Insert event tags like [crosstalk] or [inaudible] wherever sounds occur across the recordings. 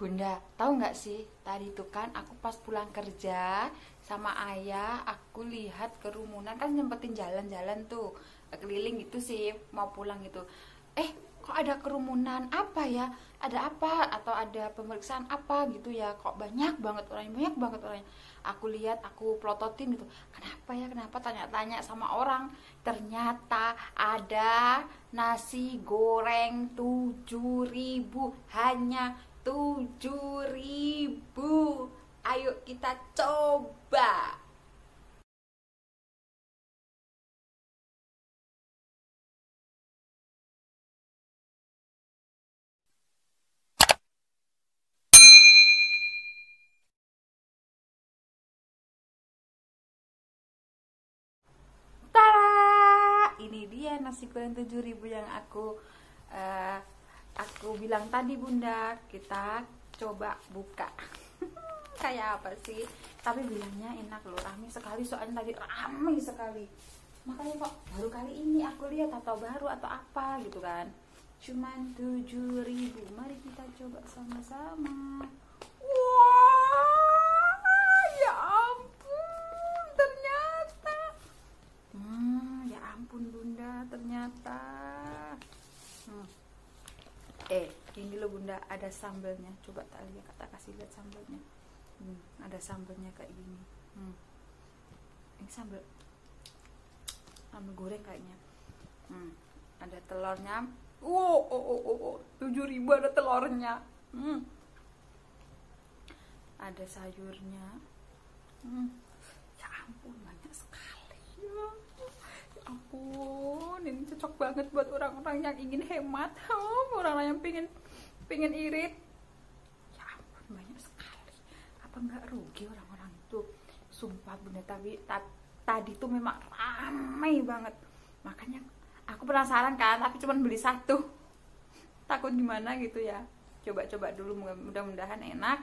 Bunda, tahu nggak sih tadi itu kan aku pas pulang kerja sama ayah, aku lihat kerumunan kan nyempetin jalan-jalan tuh keliling gitu sih mau pulang gitu. Eh, kok ada kerumunan apa ya? Ada apa atau ada pemeriksaan apa gitu ya? Kok banyak banget orangnya, banyak banget orangnya. Aku lihat, aku plototin gitu. Kenapa ya? Kenapa tanya-tanya sama orang? Ternyata ada nasi goreng 7000 hanya tujuh ribu ayo kita coba! Ini dia nasi goreng 7000 yang aku uh, aku bilang tadi bunda kita coba buka. [laughs] Kayak apa sih? Tapi bilangnya enak loh rame sekali. Soalnya tadi rame sekali. Makanya kok baru kali ini aku lihat atau baru atau apa gitu kan. Cuman tujuh ribu. Mari kita coba sama-sama. Wah ya ampun ternyata. Hmm ya ampun bunda ternyata eh ini lo bunda. Ada sambelnya. Coba tak lihat kata kasih lihat sambelnya. Hmm, ada sambelnya kayak gini. Hmm. ini sambel sambel goreng kayaknya. Hmm, ada telurnya. Oh oh oh oh, oh. tujuh ribu ada telurnya. Hmm. ada sayurnya. Hmm. ya ampun banyak sekali ampun ini cocok banget buat orang-orang yang ingin hemat. Oh, orang-orang yang pingin pingin irit. Ya ampun banyak sekali. Apa nggak rugi orang-orang itu? Sumpah bunda tapi tadi tuh memang ramai banget. Makanya aku penasaran kan tapi cuma beli satu. Takut gimana gitu ya? Coba-coba dulu mudah-mudahan enak.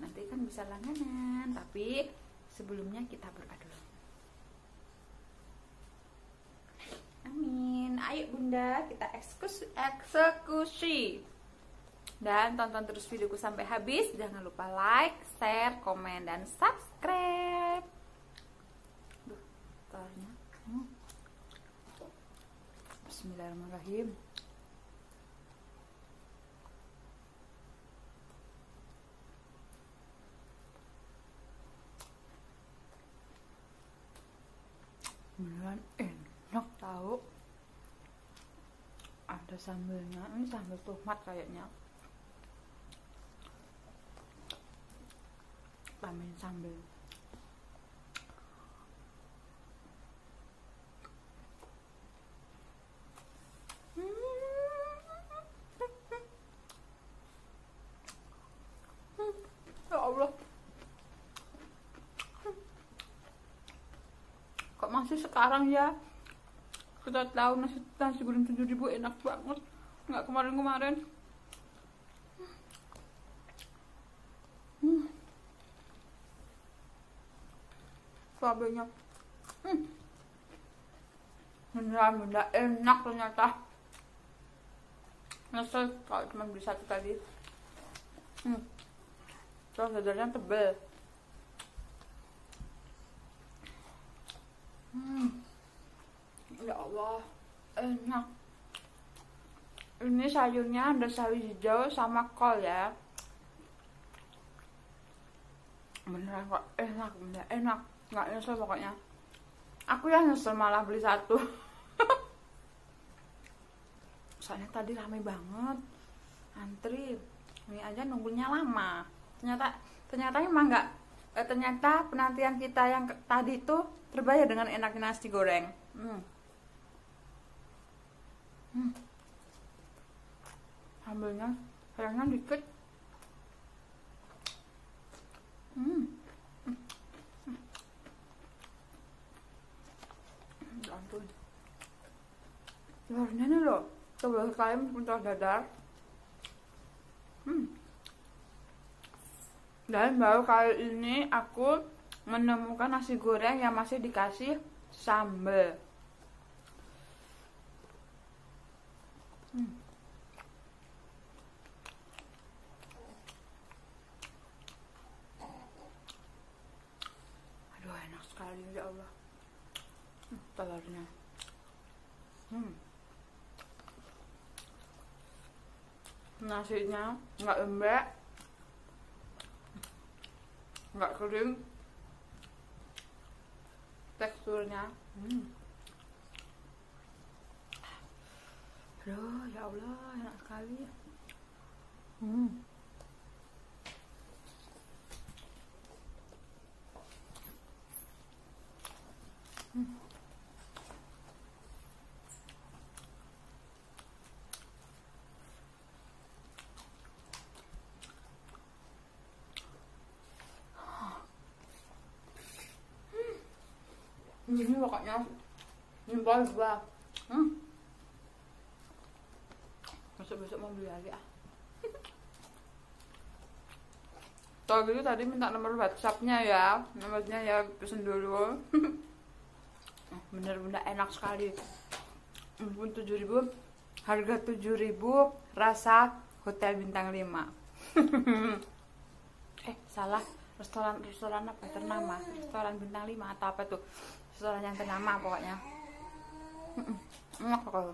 Nanti kan bisa langganan tapi sebelumnya kita berdoa Amin. Ayo Bunda, kita eksekusi, eksekusi. Dan tonton terus videoku sampai habis. Jangan lupa like, share, komen, dan subscribe. Duh. Hmm. Bismillahirrahmanirrahim. Beneran enak enak tahu ada sambelnya ini sambal tomat kayaknya. Tambahin sambal ya Allah. Kok masih sekarang ya kita tahu nasi nasi goreng tujuh ribu enak banget. Nggak kemarin kemarin hmm. cabenya. Hmm. benda enak ternyata. Nyesel kalau cuma beli satu tadi. Hmm. terus dadarnya tebel. Hmm ya Allah. Enak ini sayurnya ada sawi hijau sama kol ya. Beneran kok. Enak bener. Enak. Nggak nyesel pokoknya. Aku yang nyesel malah beli satu. [laughs] Soalnya tadi ramai banget. Antri. Ini aja nunggunya lama. Ternyata ternyata emang nggak eh, ternyata penantian kita yang tadi itu terbayar dengan enaknya nasi goreng. Hmm hmm. sambelnya sayangnya dikit hmm. hmm. Ya ampun loh tebal sekali untuk dadar hmm. dan baru kali ini aku menemukan nasi goreng yang masih dikasih sambal hmm. nasinya nggak lembek nggak kering teksturnya hmm. Aduh, ya Allah enak sekali. Hmm. Ini pokoknya nyempol gua hmm. besok besok mau beli lagi ah kalau gitu tadi minta nomor whatsappnya ya nomornya ya pesen dulu bener-bener enak sekali ampun 7000 harga 7000 rasa hotel bintang 5 [laughs] eh salah. Restoran restoran apa? Ternama. Restoran bintang 5 atau apa tuh restoran yang ternama pokoknya. Enak kalau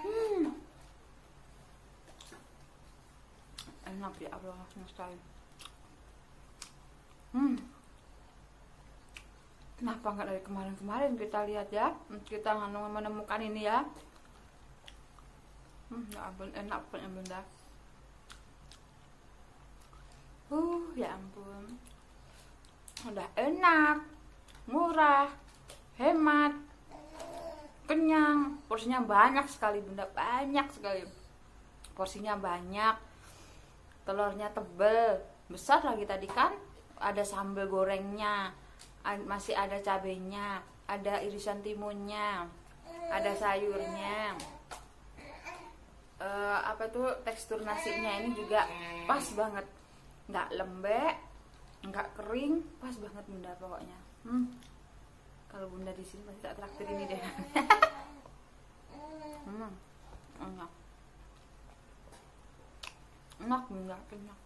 hmm. enak ya Allah sekali. Hmm. Kenapa nggak dari kemarin-kemarin kita lihat ya? Kita menemukan ini ya. Hmm, ya enak pokoknya bunda uh ya ampun. Udah enak murah hemat kenyang. Porsinya banyak sekali bunda banyak sekali. Porsinya banyak telurnya tebel besar lagi tadi kan? Ada sambal gorengnya masih ada cabenya ada irisan timunnya ada sayurnya. Uh, apa tuh tekstur nasinya ini juga pas banget nggak lembek nggak kering pas banget bunda pokoknya. Hmm. kalau bunda di sini pasti tak traktir ini deh. [laughs] Hmm. enak. Enak bunda kenyang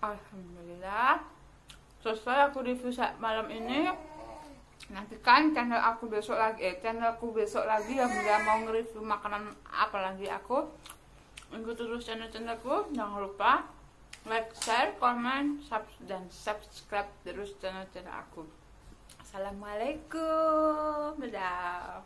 alhamdulillah. Selesai aku review malam ini. Nantikan channel aku besok lagi eh channelku besok lagi yang nggak mau nge-review makanan apa lagi aku. Ikuti terus channel-channelku jangan lupa like, share, comment, sub dan subscribe terus channel-channel aku. Assalamualaikum. Dadah